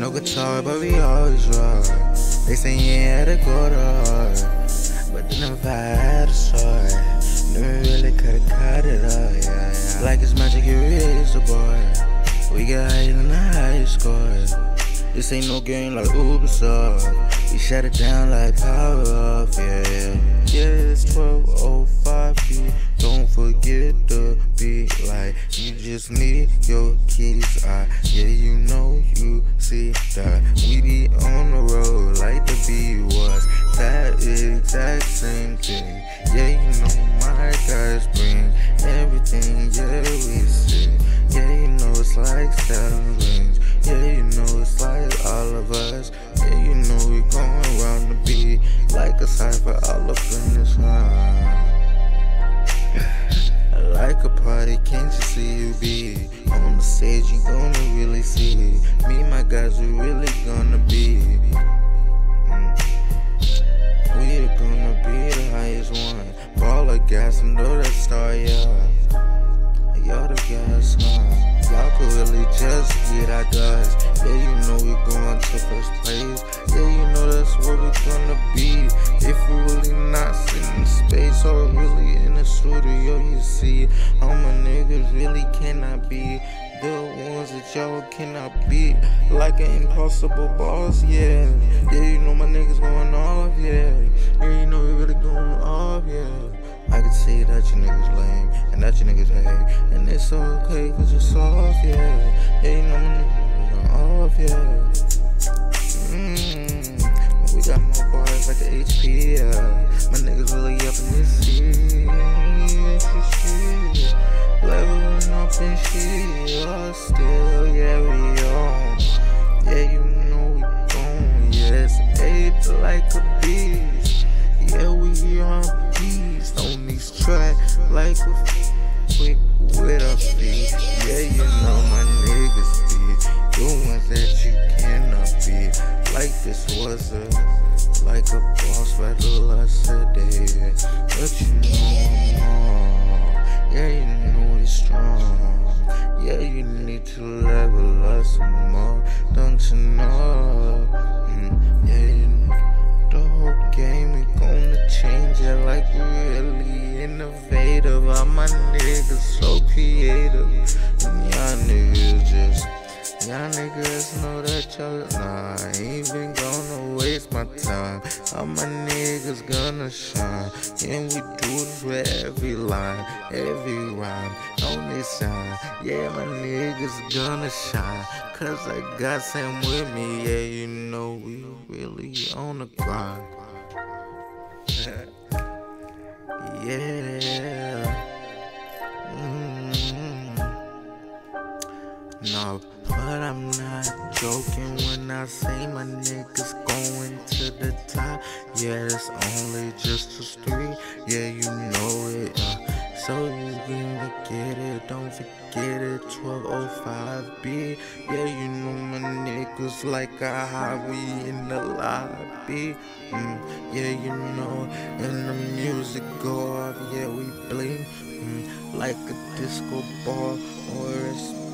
no guitar, but we always rock. They say you ain't had to go but then if I had a sword, then we really could've cut it up, yeah, yeah. Like it's magic, you raised the bar. We got higher than the highest score. This ain't no game like Ubisoft. We shut it down like power need your keys. I, yeah, you know you see that we be on the road like the B was. That exact same thing. Yeah, you know my guys bring everything. Yeah, we see. Yeah, you know it's like seven rings. Yeah, you know it's like all of us. Yeah, you know we going around the beat like a cipher all up in this line. Like a party, can't you see you be on the stage? You gonna really see it. me, and my guys, we really gonna be. Mm. We are gonna be the highest one. Ball of gas and know that star, yeah. Y'all the gas, huh? Y'all could really just get our guys. Yeah, you know we going to first place. Yeah, you know that's where we gonna be. If we really not sitting in space or really the studio, you see, all my niggas really cannot be the ones that y'all cannot beat. Like an impossible boss, yeah. Yeah, you know my niggas going off, yeah. Yeah, you know we really going off, yeah. I can see that you niggas lame and that you niggas hate. And it's okay cause you're soft, yeah. Yeah, you know my niggas going off, yeah. Mmm, we got more bars like the HP, yeah. My niggas really up in this up and still, yeah, we on. Yeah, you know we gone, yes, ate like a beast. Yeah, we on on these tracks like a quick with a beat. Yeah, you know my niggas be doing that you cannot be. Like this was a like a boss battle I said they You know? Mm, yeah, the whole game is gonna change it like we really innovative. All my niggas so creative. And y'all niggas just, y'all niggas know that y'all, nah, I ain't even gonna waste my time. All my niggas gonna shine. And we do this with every line, every rhyme only side. Yeah, my niggas gonna shine. Cause I got Sam with me. Yeah, you know we really on the grind. yeah. But I'm not joking when I say my niggas going to the top. Yeah, it's only just a street. Yeah, you know it. Uh, so you gonna get it, don't forget it. 1205B. Yeah, you know my niggas like a highway in the lobby. Mm, yeah, you know, and the music go off. Yeah, we bling mm, like a disco ball or a